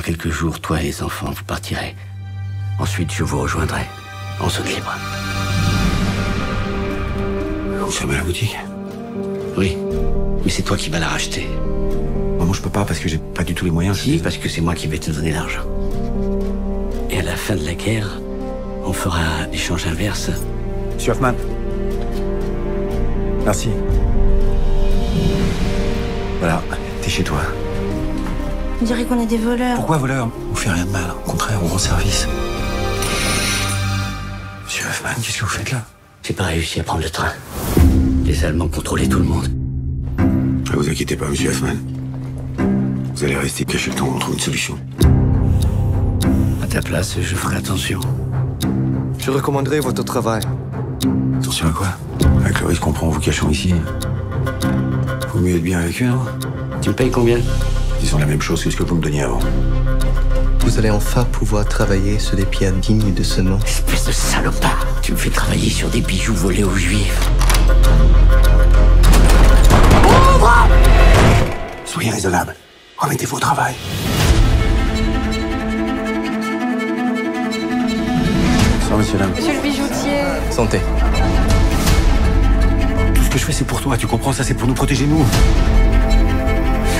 Dans quelques jours, toi et les enfants, vous partirez. Ensuite, je vous rejoindrai. En zone libre. Vous fermez la boutique? Oui. Mais c'est toi qui vas la racheter. Moi, je peux pas parce que j'ai pas du tout les moyens. Si, parce que c'est moi qui vais te donner l'argent. Et à la fin de la guerre, on fera l'échange inverse. Monsieur Hoffman. Merci. Voilà, t'es chez toi. On dirait qu'on est des voleurs. Pourquoi voleur On fait rien de mal. Au contraire, on rend service. Monsieur Hoffman, qu'est-ce que vous faites là J'ai pas réussi à prendre le train. Les Allemands contrôlaient tout le monde. Ne vous inquiétez pas, monsieur Hoffman. Vous allez rester caché le temps qu'on trouve une solution. À ta place, je ferai attention. Je recommanderais votre travail. Attention à quoi Avec le risque qu'on prend en vous cachant ici. Vaut mieux être bien avec eux, non Tu me payes combien Ils ont la même chose que ce que vous me donniez avant. Vous allez enfin pouvoir travailler sur des pierres dignes de ce nom. Espèce de salopard Tu me fais travailler sur des bijoux volés aux juifs. Soyez raisonnable. Remettez-vous au travail. Bonsoir, monsieur, dame? Monsieur le bijoutier. Santé. Tout ce que je fais, c'est pour toi, tu comprends? Ça, c'est pour nous protéger, nous.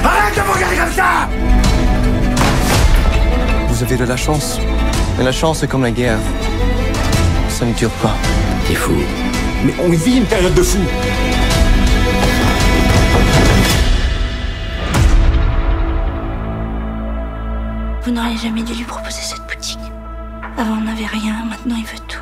Arrête de me regarder comme ça Vous avez de la chance. Mais la chance, c'est comme la guerre. Ça ne dure pas. T'es fou. Mais on vit une période de fou Vous n'auriez jamais dû lui proposer cette boutique. Avant, on n'avait rien, maintenant, il veut tout.